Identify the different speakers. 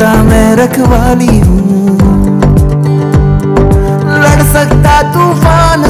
Speaker 1: सकता मैं रखवाली हूँ। लड़ सकता तूफ़ान